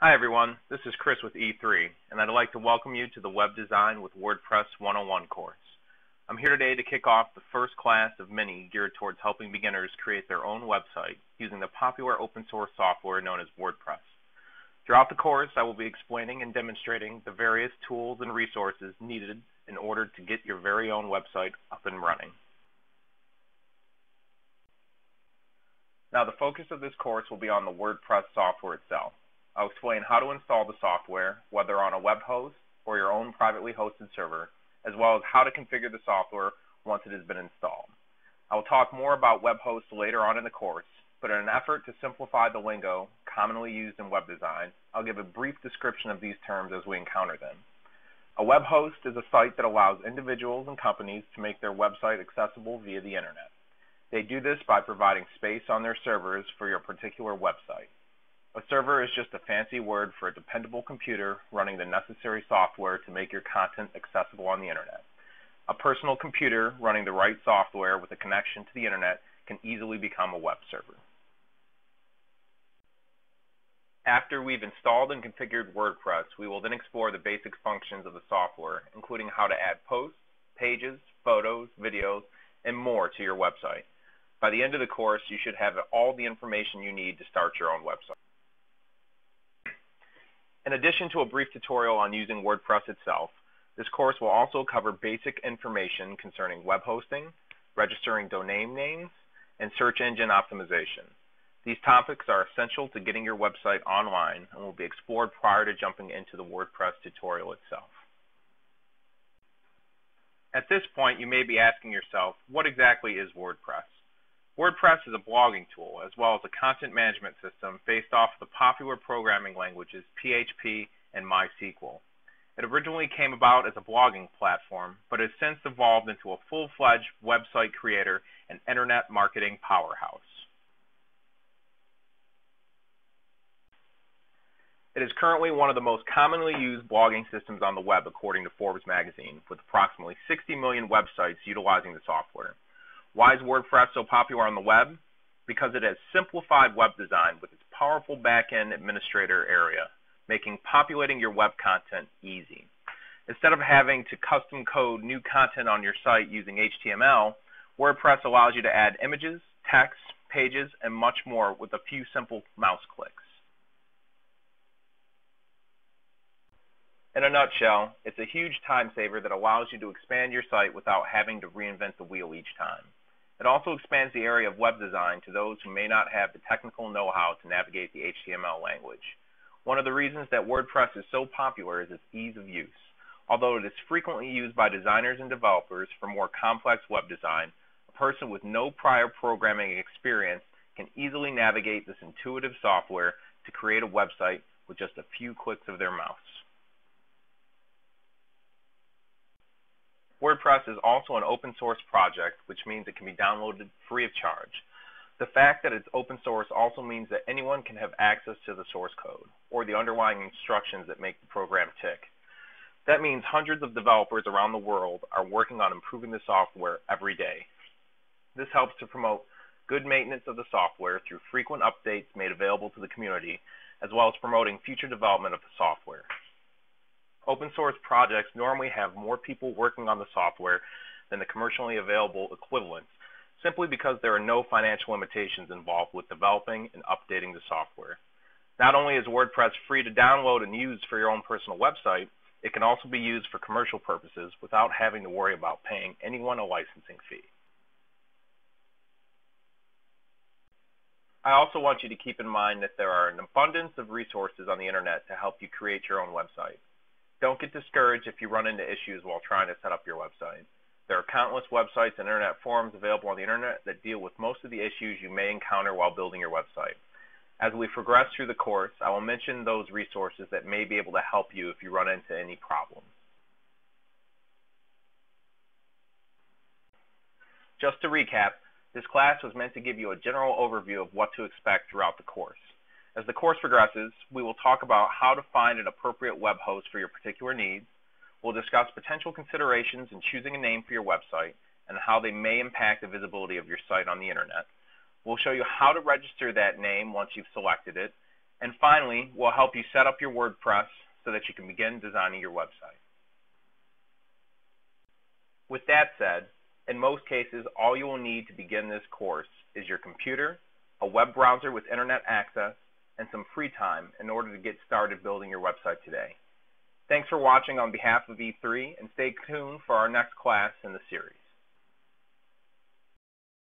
Hi everyone, this is Chris with E3, and I'd like to welcome you to the Web Design with WordPress 101 course. I'm here today to kick off the first class of many geared towards helping beginners create their own website using the popular open source software known as WordPress. Throughout the course, I will be explaining and demonstrating the various tools and resources needed in order to get your very own website up and running. Now the focus of this course will be on the WordPress software itself. I'll explain how to install the software, whether on a web host or your own privately hosted server, as well as how to configure the software once it has been installed. I will talk more about web hosts later on in the course, but in an effort to simplify the lingo commonly used in web design, I'll give a brief description of these terms as we encounter them. A web host is a site that allows individuals and companies to make their website accessible via the internet. They do this by providing space on their servers for your particular website. A server is just a fancy word for a dependable computer running the necessary software to make your content accessible on the internet. A personal computer running the right software with a connection to the internet can easily become a web server. After we've installed and configured WordPress, we will then explore the basic functions of the software, including how to add posts, pages, photos, videos, and more to your website. By the end of the course, you should have all the information you need to start your own website. In addition to a brief tutorial on using WordPress itself, this course will also cover basic information concerning web hosting, registering domain names, and search engine optimization. These topics are essential to getting your website online and will be explored prior to jumping into the WordPress tutorial itself. At this point, you may be asking yourself, what exactly is WordPress? WordPress is a blogging tool as well as a content management system based off the popular programming languages PHP and MySQL. It originally came about as a blogging platform, but has since evolved into a full-fledged website creator and internet marketing powerhouse. It is currently one of the most commonly used blogging systems on the web according to Forbes magazine, with approximately 60 million websites utilizing the software. Why is WordPress so popular on the web? Because it has simplified web design with its powerful back-end administrator area, making populating your web content easy. Instead of having to custom code new content on your site using HTML, WordPress allows you to add images, text, pages, and much more with a few simple mouse clicks. In a nutshell, it's a huge time saver that allows you to expand your site without having to reinvent the wheel each time. It also expands the area of web design to those who may not have the technical know-how to navigate the HTML language. One of the reasons that WordPress is so popular is its ease of use. Although it is frequently used by designers and developers for more complex web design, a person with no prior programming experience can easily navigate this intuitive software to create a website with just a few clicks of their mouse. WordPress is also an open source project, which means it can be downloaded free of charge. The fact that it's open source also means that anyone can have access to the source code, or the underlying instructions that make the program tick. That means hundreds of developers around the world are working on improving the software every day. This helps to promote good maintenance of the software through frequent updates made available to the community, as well as promoting future development of the software. Open source projects normally have more people working on the software than the commercially available equivalents, simply because there are no financial limitations involved with developing and updating the software. Not only is WordPress free to download and use for your own personal website, it can also be used for commercial purposes without having to worry about paying anyone a licensing fee. I also want you to keep in mind that there are an abundance of resources on the internet to help you create your own website. Don't get discouraged if you run into issues while trying to set up your website. There are countless websites and internet forums available on the internet that deal with most of the issues you may encounter while building your website. As we progress through the course, I will mention those resources that may be able to help you if you run into any problems. Just to recap, this class was meant to give you a general overview of what to expect throughout the course. As the course progresses, we will talk about how to find an appropriate web host for your particular needs. We'll discuss potential considerations in choosing a name for your website and how they may impact the visibility of your site on the internet. We'll show you how to register that name once you've selected it, And finally, we'll help you set up your WordPress so that you can begin designing your website. With that said, in most cases, all you will need to begin this course is your computer, a web browser with internet access, and some free time in order to get started building your website today. Thanks for watching on behalf of E3 and stay tuned for our next class in the series.